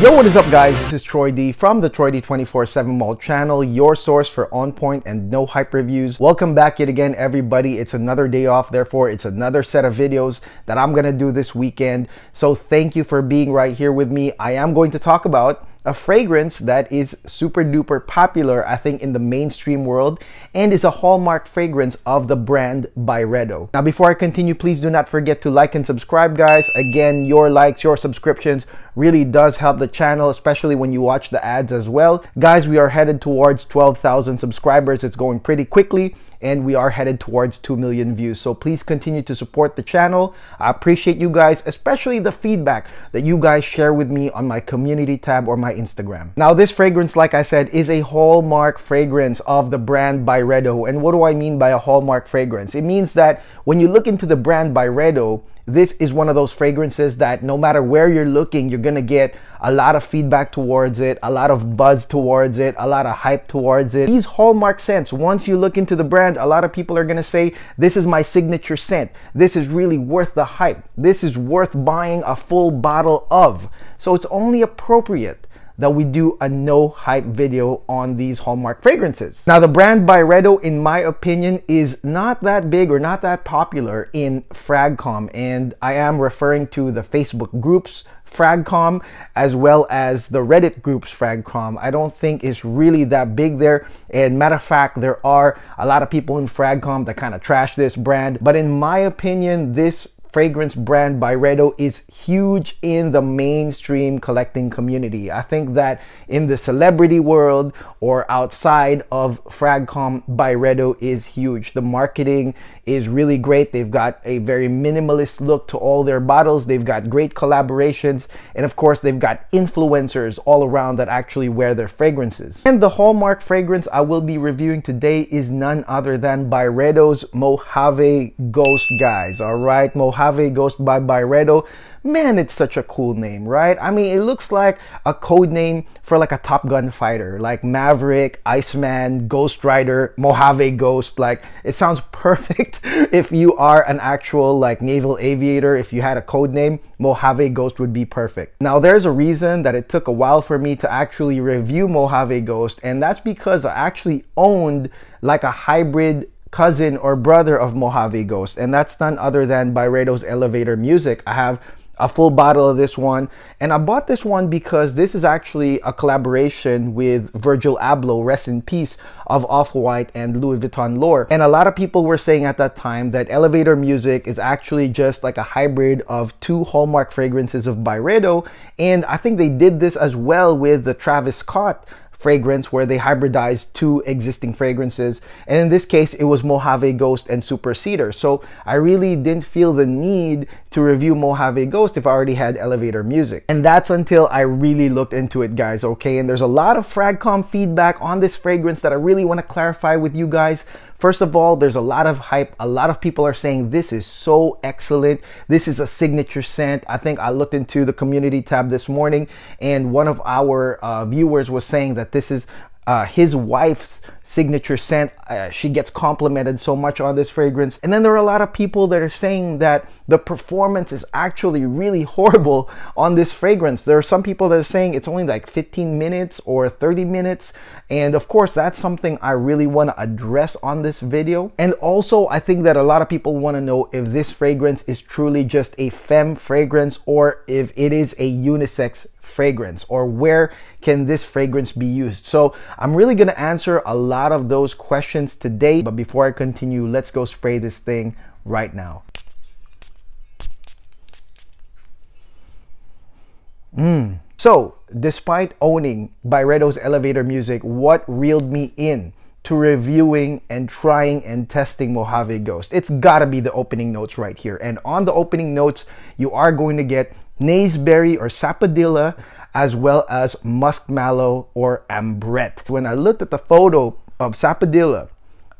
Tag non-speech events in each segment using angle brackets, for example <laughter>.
Yo, what is up guys? This is Troy D from the Troy D 24-7 Mall channel, your source for on point and no hype reviews. Welcome back yet again everybody. It's another day off, therefore it's another set of videos that I'm gonna do this weekend. So thank you for being right here with me. I am going to talk about a fragrance that is super duper popular, I think, in the mainstream world and is a hallmark fragrance of the brand Byredo. Now, before I continue, please do not forget to like and subscribe, guys. Again, your likes, your subscriptions really does help the channel, especially when you watch the ads as well. Guys, we are headed towards 12,000 subscribers. It's going pretty quickly and we are headed towards 2 million views. So please continue to support the channel. I appreciate you guys, especially the feedback that you guys share with me on my community tab or my Instagram. Now this fragrance, like I said, is a hallmark fragrance of the brand Byredo. And what do I mean by a hallmark fragrance? It means that when you look into the brand Byredo, this is one of those fragrances that no matter where you're looking, you're gonna get a lot of feedback towards it, a lot of buzz towards it, a lot of hype towards it. These hallmark scents, once you look into the brand, a lot of people are gonna say, this is my signature scent. This is really worth the hype. This is worth buying a full bottle of. So it's only appropriate that we do a no hype video on these Hallmark fragrances. Now the brand Byredo, in my opinion, is not that big or not that popular in Fragcomm. And I am referring to the Facebook groups Fragcomm as well as the Reddit groups Fragcomm. I don't think it's really that big there. And matter of fact, there are a lot of people in Fragcomm that kind of trash this brand. But in my opinion, this fragrance brand Byredo is huge in the mainstream collecting community. I think that in the celebrity world or outside of Fragcomm, Byredo is huge. The marketing is really great. They've got a very minimalist look to all their bottles. They've got great collaborations. And of course, they've got influencers all around that actually wear their fragrances. And the hallmark fragrance I will be reviewing today is none other than Byredo's Mojave Ghost, guys. All right, Mojave Ghost by Byredo. Man, it's such a cool name, right? I mean, it looks like a code name for like a Top Gun fighter, like Maverick, Iceman, Ghost Rider, Mojave Ghost. Like, it sounds <laughs> perfect if you are an actual like naval aviator. If you had a code name, Mojave Ghost would be perfect. Now, there's a reason that it took a while for me to actually review Mojave Ghost, and that's because I actually owned like a hybrid cousin or brother of Mojave Ghost, and that's none other than Byredo's Elevator Music. I have a full bottle of this one. And I bought this one because this is actually a collaboration with Virgil Abloh, rest in peace, of Off-White and Louis Vuitton L'Or. And a lot of people were saying at that time that Elevator Music is actually just like a hybrid of two hallmark fragrances of Byredo. And I think they did this as well with the Travis Scott fragrance where they hybridized two existing fragrances. And in this case, it was Mojave Ghost and Super Cedar. So I really didn't feel the need to review Mojave Ghost if I already had elevator music. And that's until I really looked into it, guys, okay? And there's a lot of Fragcomm feedback on this fragrance that I really want to clarify with you guys. First of all, there's a lot of hype. A lot of people are saying this is so excellent. This is a signature scent. I think I looked into the community tab this morning and one of our uh, viewers was saying that this is uh, his wife's signature scent. Uh, she gets complimented so much on this fragrance. And then there are a lot of people that are saying that the performance is actually really <laughs> horrible on this fragrance. There are some people that are saying it's only like 15 minutes or 30 minutes. And of course, that's something I really want to address on this video. And also, I think that a lot of people want to know if this fragrance is truly just a femme fragrance or if it is a unisex fragrance or where can this fragrance be used? So I'm really to answer a lot of those questions today. But before I continue, let's go spray this thing right now. Mm. So, despite owning Byredo's elevator music, what reeled me in to reviewing and trying and testing Mojave Ghost? It's gotta be the opening notes right here. And on the opening notes, you are going to get Naseberry or Sapodilla, as well as Muskmallow or Ambrette. When I looked at the photo of Sapodilla,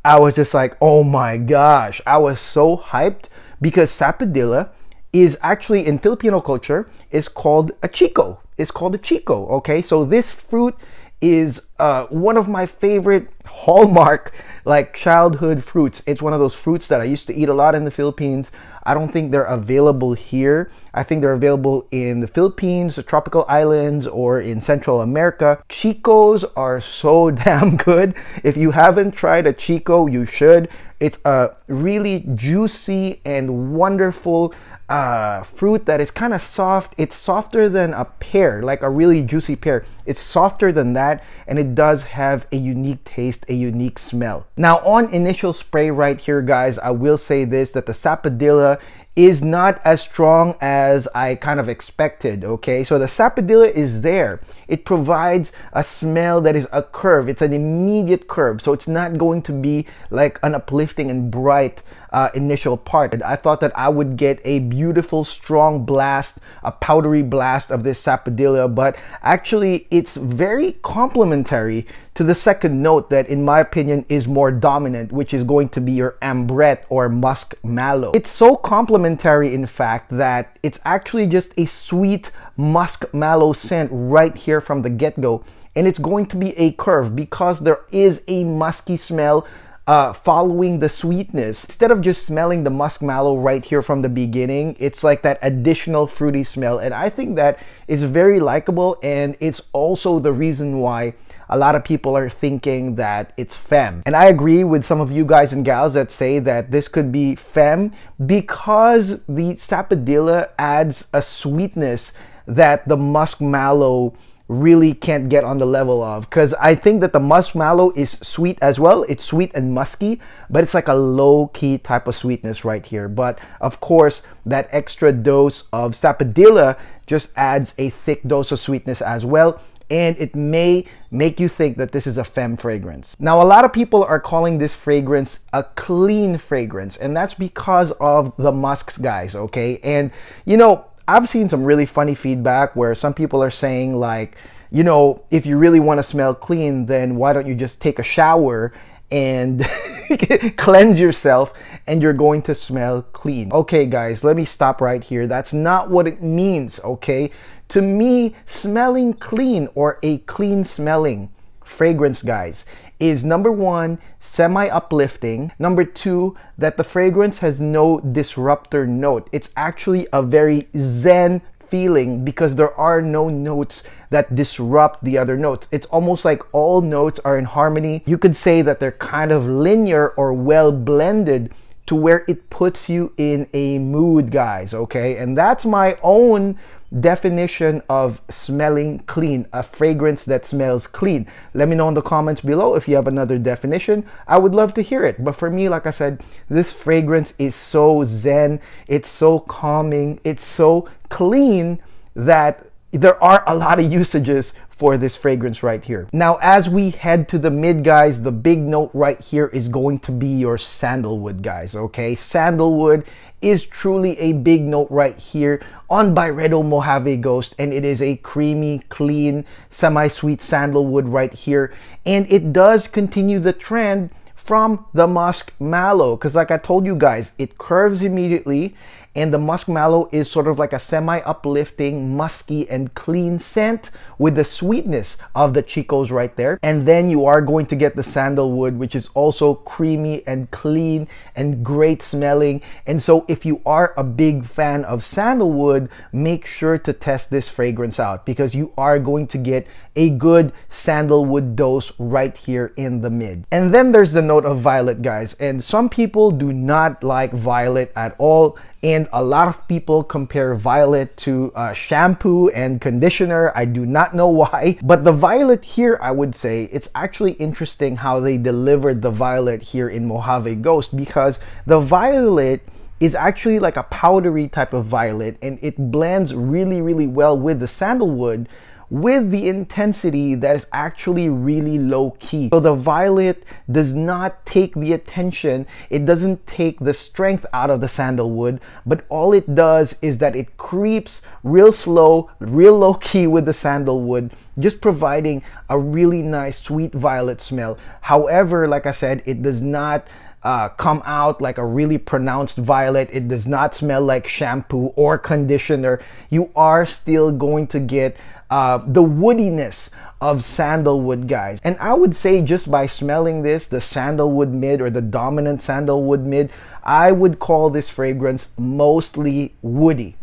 I was just like, oh my gosh, I was so hyped because Sapodilla is actually in Filipino culture is called a chico. It's called a chico, okay? So this fruit is uh, one of my favorite hallmark like childhood fruits. It's one of those fruits that I used to eat a lot in the Philippines. I don't think they're available here. I think they're available in the Philippines, the tropical islands, or in Central America. Chicos are so <laughs> damn good. If you haven't tried a Chico, you should. It's a really juicy and wonderful uh, fruit that is kind of soft. It's softer than a pear, like a really juicy pear. It's softer than that, and it does have a unique taste, a unique smell. Now, on initial spray right here, guys, I will say this, that the Sapodilla is not as strong as I kind of expected, okay? So the Sapodilla is there. It provides a smell that is a curve. It's an immediate curve. So it's not going to be like an uplifting and bright uh, initial part. And I thought that I would get a beautiful, strong blast, a powdery blast of this Sapodilla, but actually it's very complementary to the second note that in my opinion is more dominant, which is going to be your ambrette or musk mallow. It's so complementary in fact that it's actually just a sweet musk mallow scent right here from the get-go and it's going to be a curve because there is a musky smell uh, following the sweetness. Instead of just smelling the musk mallow right here from the beginning, it's like that additional fruity smell. And I think that is very likable and it's also the reason why a lot of people are thinking that it's fem. And I agree with some of you guys and gals that say that this could be fem because the sapodilla adds a sweetness that the musk mallow really can't get on the level of because I think that the musk mallow is sweet as well. It's sweet and musky, but it's like a low key type of sweetness right here. But of course, that extra dose of sapodilla just adds a thick dose of sweetness as well. And it may make you think that this is a femme fragrance. Now, a lot of people are calling this fragrance a clean fragrance, and that's because of the musks, guys, okay? And, you know, I've seen some really funny feedback where some people are saying like, you know, if you really want to smell clean, then why don't you just take a shower and <laughs> cleanse yourself and you're going to smell clean. Okay, guys, let me stop right here. That's not what it means, okay? To me, smelling clean or a clean smelling fragrance, guys, is number one, semi uplifting. Number two, that the fragrance has no disruptor note. It's actually a very zen feeling because there are no notes that disrupt the other notes. It's almost like all notes are in harmony. You could say that they're kind of linear or well blended to where it puts you in a mood, guys, okay? And that's my own definition of smelling clean, a fragrance that smells clean. Let me know in the comments below if you have another definition. I would love to hear it. But for me, like I said, this fragrance is so zen, it's so calming, it's so clean that there are a lot of usages for this fragrance right here. Now, as we head to the mid, guys, the big note right here is going to be your sandalwood, guys, okay? Sandalwood is truly a big note right here on Byredo Mojave Ghost and it is a creamy, clean, semi-sweet sandalwood right here. And it does continue the trend from the musk mallow because like I told you guys, it curves immediately and the musk mallow is sort of like a semi-uplifting, musky and clean scent with the sweetness of the Chicos right there. And then you are going to get the sandalwood, which is also creamy and clean and great smelling. And so if you are a big fan of sandalwood, make sure to test this fragrance out because you are going to get a good sandalwood dose right here in the mid. And then there's the note of violet, guys. And some people do not like violet at all and a lot of people compare violet to uh, shampoo and conditioner. I do not know <laughs> why but the violet here i would say it's actually interesting how they delivered the violet here in mojave ghost because the violet is actually like a powdery type of violet and it blends really really well with the sandalwood with the intensity that is actually really low key. So the violet does not take the attention, it doesn't take the strength out of the sandalwood, but all it does is that it creeps real slow, real low key with the sandalwood, just providing a really nice sweet violet smell. However, like I said, it does not uh, come out like a really pronounced violet. It does not smell like shampoo or conditioner. You are still going to get uh, the woodiness of sandalwood, guys. And I would say just by smelling this, the sandalwood mid or the dominant sandalwood mid, I would call this fragrance mostly woody.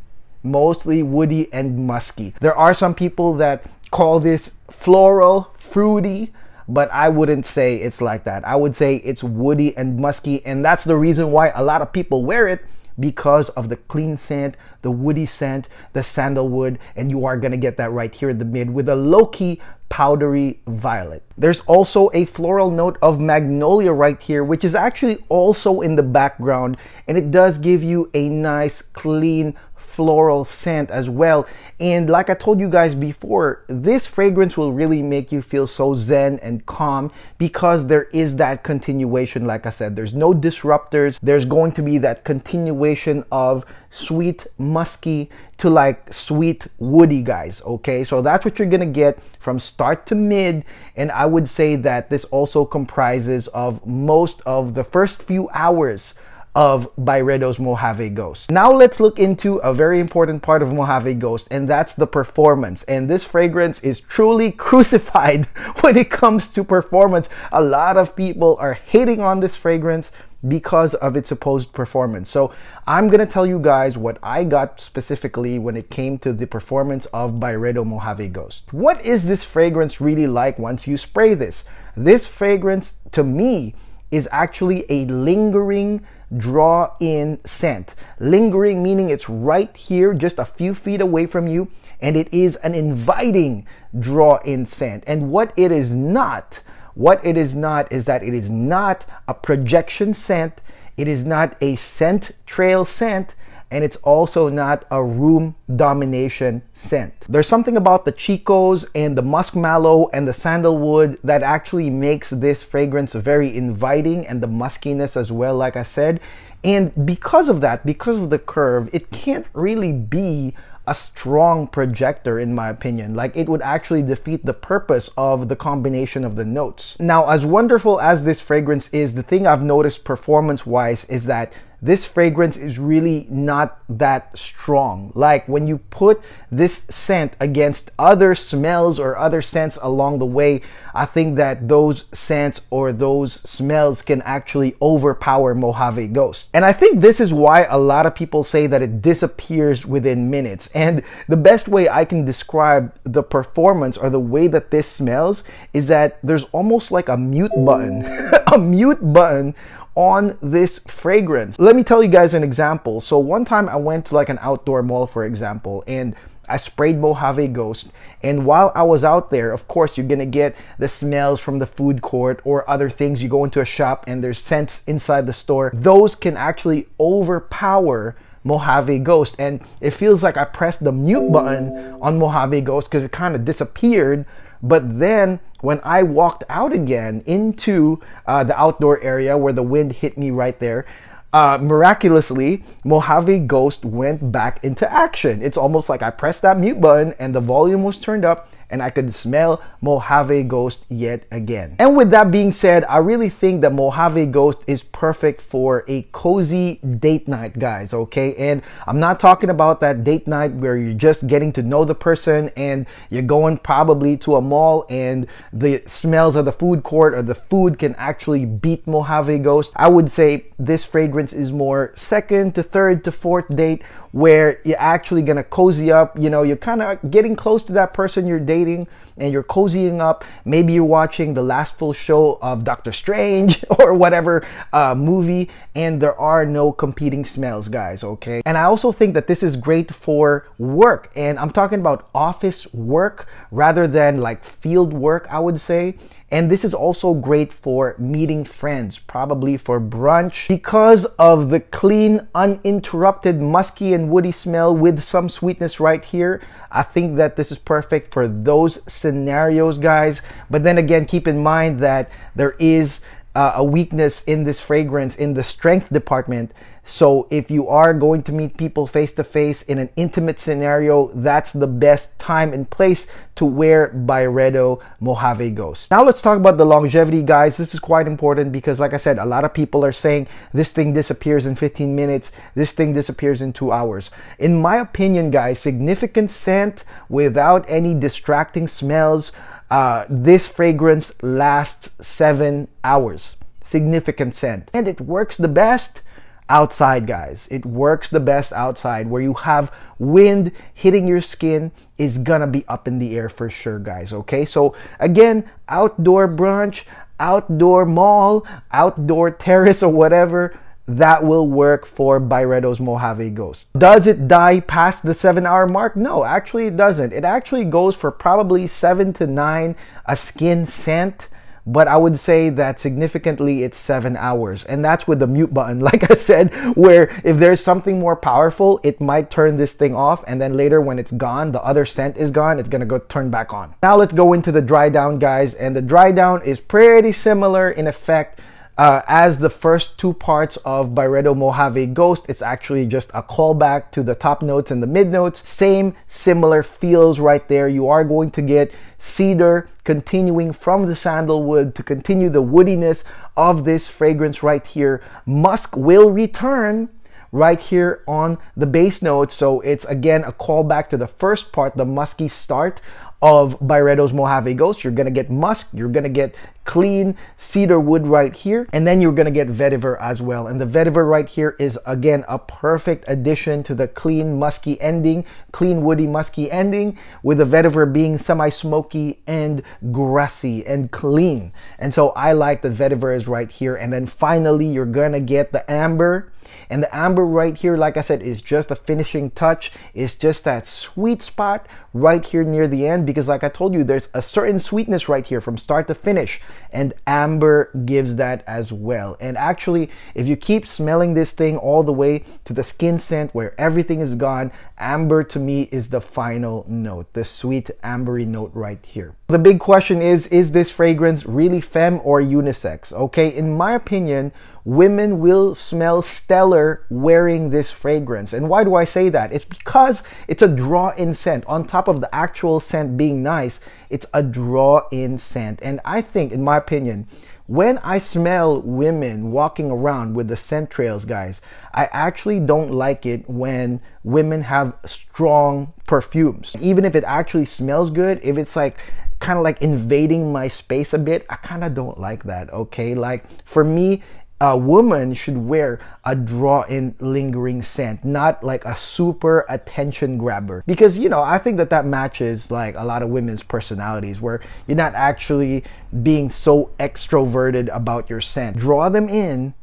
Mostly woody and musky. There are some people that call this floral, fruity, but I wouldn't say it's like that. I would say it's woody and musky, and that's the reason why a lot of people wear it because of the clean scent, the woody scent, the sandalwood, and you are gonna get that right here in the mid with a low-key powdery violet. There's also a floral note of magnolia right here, which is actually also in the background, and it does give you a nice, clean, floral scent as well. And like I told you guys before, this fragrance will really make you feel so zen and calm because there is that continuation. Like I said, there's no disruptors. There's going to be that continuation of sweet musky to like sweet woody guys okay so that's what you're gonna get from start to mid and i would say that this also comprises of most of the first few hours of Byredo's Mojave Ghost. Now let's look into a very important part of Mojave Ghost and that's the performance. And this fragrance is truly <laughs> crucified <laughs> when it comes to performance. A lot of people are hating on this fragrance because of its supposed performance. So I'm gonna tell you guys what I got specifically when it came to the performance of Byredo Mojave Ghost. What is this fragrance really like once you spray this? This fragrance, to me, is actually a lingering draw in scent. Lingering meaning it's right here, just a few feet away from you, and it is an inviting draw in scent. And what it is not, what it is not is that it is not a projection scent, it is not a scent trail scent, and it's also not a room domination scent. There's something about the Chicos and the musk mallow and the sandalwood that actually makes this fragrance very inviting and the muskiness as well, like I said. And because of that, because of the curve, it can't really be a strong projector in my opinion. Like it would actually defeat the purpose of the combination of the notes. Now, as wonderful as this fragrance is, the thing I've noticed performance wise is that this fragrance is really not that strong. Like when you put this scent against other smells or other scents along the way, I think that those scents or those smells can actually overpower Mojave Ghost. And I think this is why a lot of people say that it disappears within minutes. And the best way I can describe the performance or the way that this smells is that there's almost like a mute button, <laughs> a mute button on this fragrance. Let me tell you guys an example. So one time I went to like an outdoor mall, for example, and I sprayed Mojave Ghost. And while I was out there, of course, you're gonna get the smells from the food court or other things. You go into a shop and there's scents inside the store. Those can actually overpower Mojave Ghost. And it feels like I pressed the mute button on Mojave Ghost because it kind of disappeared but then when I walked out again into uh, the outdoor area where the wind hit me right there, uh, miraculously, Mojave Ghost went back into action. It's almost like I pressed that mute button and the volume was turned up and I could smell Mojave Ghost yet again. And with that being said, I really think that Mojave Ghost is perfect for a cozy date night, guys, okay? And I'm not talking about that date night where you're just getting to know the person and you're going probably to a mall and the smells of the food court or the food can actually beat Mojave Ghost. I would say this fragrance is more second to third to fourth date where you're actually gonna cozy up. You know, you're kind of getting close to that person you're dating and you're cozying up. Maybe you're watching the last full show of Doctor Strange <laughs> or whatever uh, movie, and there are no competing smells, guys, okay? And I also think that this is great for work, and I'm talking about office work rather than like field work, I would say. And this is also great for meeting friends, probably for brunch, because of the clean, uninterrupted, musky and woody smell with some sweetness right here. I think that this is perfect for those scenarios, guys. But then again, keep in mind that there is uh, a weakness in this fragrance in the strength department so if you are going to meet people face to face in an intimate scenario, that's the best time and place to wear Byredo Mojave Ghost. Now let's talk about the longevity, guys. This is quite important because like I said, a lot of people are saying this thing disappears in 15 minutes, this thing disappears in two hours. In my opinion, guys, significant scent without any distracting smells uh, this fragrance lasts seven hours. Significant scent. And it works the best outside, guys. It works the best outside where you have wind hitting your skin is gonna be up in the air for sure, guys. Okay, so again, outdoor brunch, outdoor mall, outdoor <laughs> terrace, or whatever that will work for Byredo's Mojave Ghost. Does it die past the seven hour mark? No, actually it doesn't. It actually goes for probably seven to nine a skin scent but I would say that significantly it's seven hours. And that's with the mute button, <laughs> like I said, where if there's something more powerful, it might turn this thing off. And then later when it's gone, the other scent is gone, it's gonna go turn back on. Now let's go into the dry down, guys. And the dry down is pretty similar in effect uh, as the first two parts of Byredo Mojave Ghost, it's actually just a callback to the top notes and the mid notes. Same similar feels right there. You are going to get cedar continuing from the sandalwood to continue the woodiness of this fragrance right here. Musk will return right here on the base notes. So it's again a callback to the first part, the musky start of Byredo's Mojave Ghost. You're gonna get musk, you're gonna get clean cedar wood right here, and then you're gonna get vetiver as well. And the vetiver right here is again a perfect addition to the clean musky ending, clean woody musky ending, with the vetiver being semi-smoky and grassy and clean. And so I like the vetiver is right here. And then finally, you're gonna get the amber and the amber right here, like I said, is just a finishing touch. It's just that sweet spot right here near the end because like I told you, there's a certain sweetness right here from start to finish and amber gives that as well. And actually, if you keep smelling this thing all the way to the skin scent where everything is gone, amber to me is the final note, the sweet ambery note right here. The big question is, is this fragrance really femme or unisex? Okay, in my opinion, women will smell stellar wearing this fragrance. And why do I say that? It's because it's a draw-in scent. On top of the actual scent being nice, it's a draw-in scent. And I think, in my opinion, when I smell women walking around with the scent trails, guys, I actually don't like it when women have strong perfumes. Even if it actually smells good, if it's like kind of like invading my space a bit, I kind of don't like that, okay? Like for me, a woman should wear a draw-in lingering scent not like a super attention grabber because you know i think that that matches like a lot of women's personalities where you're not actually being so extroverted about your scent draw them in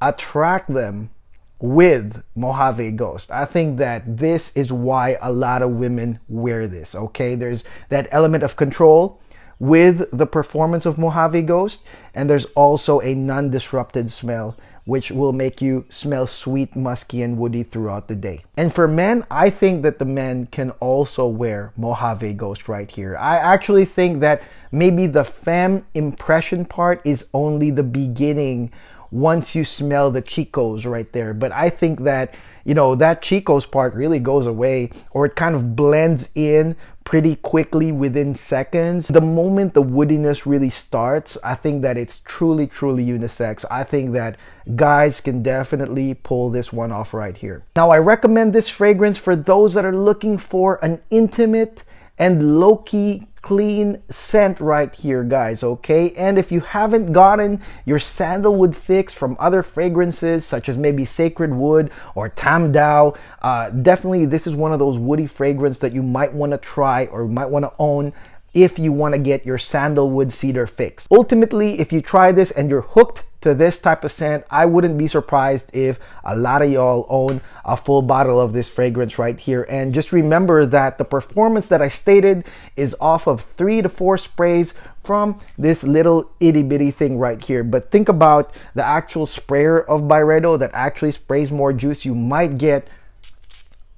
attract them with Mojave Ghost. I think that this is why a lot of women wear this, okay? There's that element of control with the performance of Mojave Ghost. And there's also a non-disrupted smell which will make you smell sweet, musky, and woody throughout the day. And for men, I think that the men can also wear Mojave Ghost right here. I actually think that maybe the femme impression part is only the beginning once you smell the Chicos right there. But I think that, you know, that Chicos part really goes away or it kind of blends in pretty quickly within seconds. The moment the woodiness really starts, I think that it's truly, truly unisex. I think that guys can definitely pull this one off right here. Now, I recommend this fragrance for those that are looking for an intimate and low-key clean scent right here guys okay? And if you haven't gotten your sandalwood fix from other fragrances such as maybe sacred wood or tam dao uh, definitely this is one of those woody fragrance that you might want to try or might want to own if you want to get your sandalwood cedar fix. Ultimately if you try this and you're hooked to this type of scent, I wouldn't be surprised if a lot of y'all own a full bottle of this fragrance right here. And just remember that the performance that I stated is off of three to four sprays from this little itty bitty thing right here. But think about the actual sprayer of Byredo that actually sprays more juice. You might get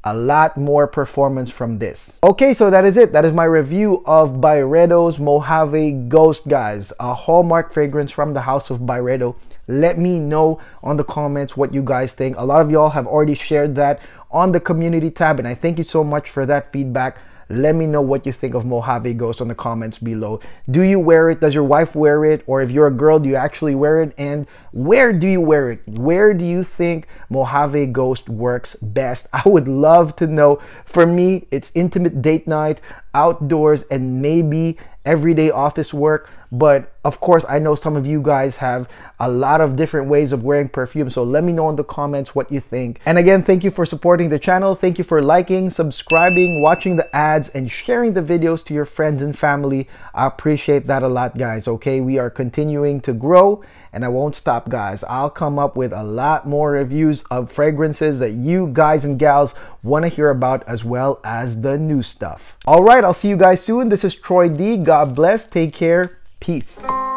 a lot more performance from this. Okay, so that is it. That is my review of Byredo's Mojave Ghost, guys. A hallmark fragrance from the house of Byredo. Let me know on the comments what you guys think. A lot of y'all have already shared that on the community tab, and I thank you so much for that feedback. Let me know what you think of Mojave Ghost on the comments below. Do you wear it? Does your wife wear it? Or if you're a girl, do you actually wear it? And where do you wear it? Where do you think Mojave Ghost works best? <laughs> I would love to know. For me, it's intimate date night, outdoors, and maybe everyday office work. But of course, I know some of you guys have a lot of different ways of wearing perfume. So let me know in the comments what you think. And again, thank you for supporting the channel. Thank you for liking, subscribing, watching the ads, and sharing the videos to your friends and family. I appreciate that a lot, guys. Okay, we are continuing to grow and I won't stop, guys. I'll come up with a lot more reviews of fragrances that you guys and gals want to hear about as well as the new stuff. All right, I'll see you guys soon. This is Troy D. God bless. Take care. Peace.